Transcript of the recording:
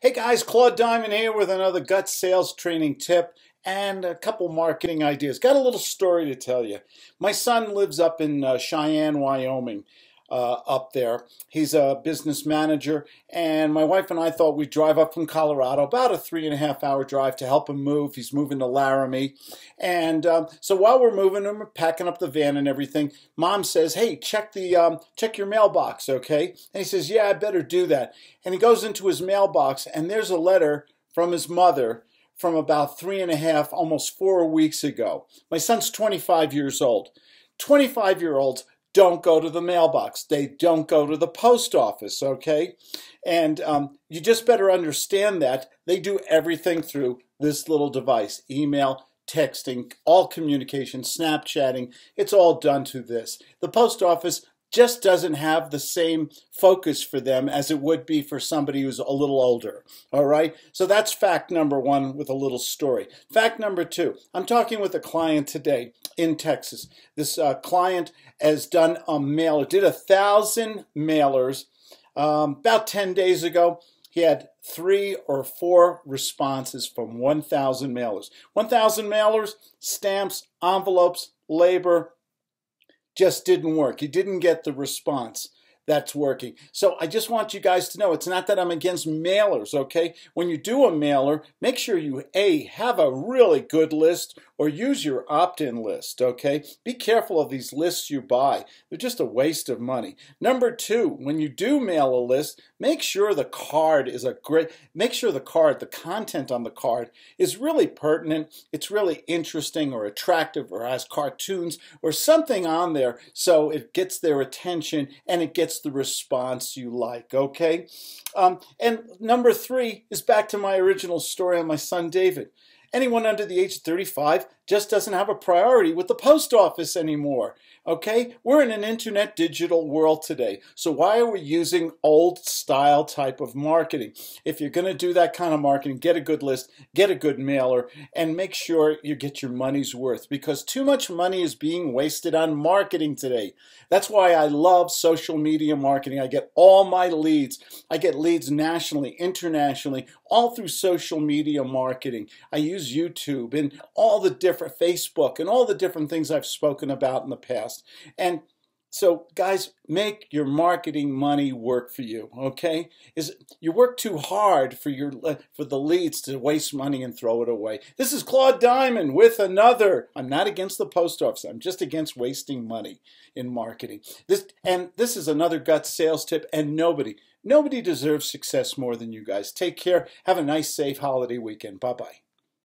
Hey guys, Claude Diamond here with another GUTS sales training tip and a couple marketing ideas. Got a little story to tell you. My son lives up in uh, Cheyenne, Wyoming, uh, up there. He's a business manager, and my wife and I thought we'd drive up from Colorado, about a three and a half hour drive to help him move. He's moving to Laramie. And um, so while we're moving and we're packing up the van and everything, mom says, Hey, check the um, check your mailbox, okay? And he says, Yeah, I better do that. And he goes into his mailbox, and there's a letter from his mother from about three and a half, almost four weeks ago. My son's 25 years old. 25 year olds don't go to the mailbox. They don't go to the post office, okay? And um, you just better understand that they do everything through this little device email, texting, all communication, Snapchatting. It's all done to this. The post office just doesn't have the same focus for them as it would be for somebody who's a little older. All right. So that's fact number one with a little story. Fact number two I'm talking with a client today in Texas. This uh, client has done a mailer, did a thousand mailers um, about 10 days ago. He had three or four responses from 1,000 mailers. 1,000 mailers, stamps, envelopes, labor, just didn't work. You didn't get the response that's working. So I just want you guys to know it's not that I'm against mailers, okay? When you do a mailer, make sure you A, have a really good list or use your opt in list, okay? Be careful of these lists you buy, they're just a waste of money. Number two, when you do mail a list, make sure the card is a great, make sure the card, the content on the card is really pertinent, it's really interesting or attractive or has cartoons or something on there so it gets their attention and it gets the response you like, okay? Um, and number three is back to my original story on my son David. Anyone under the age of 35 just doesn't have a priority with the post office anymore. Okay? We're in an internet digital world today. So why are we using old style type of marketing? If you're going to do that kind of marketing, get a good list, get a good mailer, and make sure you get your money's worth because too much money is being wasted on marketing today. That's why I love social media marketing. I get all my leads. I get leads nationally, internationally, all through social media marketing. I use YouTube and all the different different Facebook and all the different things I've spoken about in the past. And so guys, make your marketing money work for you, okay? Is you work too hard for your uh, for the leads to waste money and throw it away. This is Claude Diamond with another. I'm not against the post office. I'm just against wasting money in marketing. This and this is another GUTS sales tip and nobody nobody deserves success more than you guys. Take care. Have a nice safe holiday weekend. Bye-bye.